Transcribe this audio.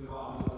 bywa